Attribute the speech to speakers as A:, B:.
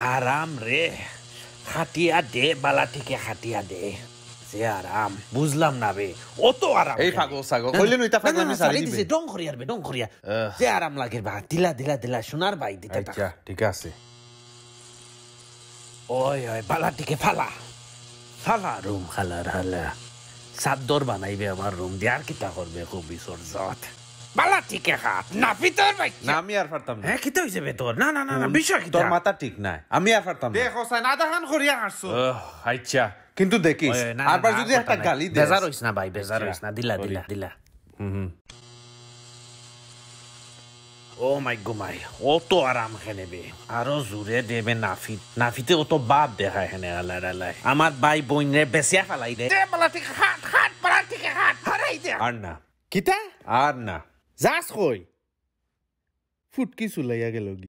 A: আরাম রে। হাতিয়া দে বালা থেকে হাতিয়া দে। যে আরাম বুঝলাম না বে অত আরাম
B: এই? পাগল পাগলামি সারি
A: দিছে, ডং করিয়ার বে ডং করিয়া।
B: আহ।
A: যে আরাম লাগে বা দিলা দিলা দিলা সোনার বাই দিতে।
B: আচ্ছা ঠিক আছে।
A: ওই ওই বালা থেকে ফালা। ফালা রুম খালার হালা বানাইবে আমার রুম দিয়ে আর কিতা করবে খুব বিসর্জত বালা থেকে হাত না পিতর ভাই
B: না আমি আর পারতাম না।
A: হ্যাঁ কিতা হইছে বে না না না না বিষয় কিতা?
B: তোর মাথা ঠিক নাই। আমি আর পারতাম না।
C: দেখো সাই না দেখান করিয়া হাসছো
B: আচ্ছা। কিন্তু দেখিস আরবার যদি একটা গালি দে
A: বেজার হইস না ভাই বেজার
B: আচ্ছা,
A: হইস না। দিলা দিলা দিলা।
B: হুম হুম
A: ও মাই গুমাই অত আরাম খেনে বে। আরও জোরে দেবে নাফিত। নাফিতে অত বাপ দেখায় হেনে আলাই আলাই আমার ভাই বোনরে বেচিয়া ফেলাই দে। হাত হাত বালা থেকে হাত। হারাই দে
B: আর না।
C: কিতা?
B: আর না।
C: যাস কই ফুটকি চুলাইয়া গেল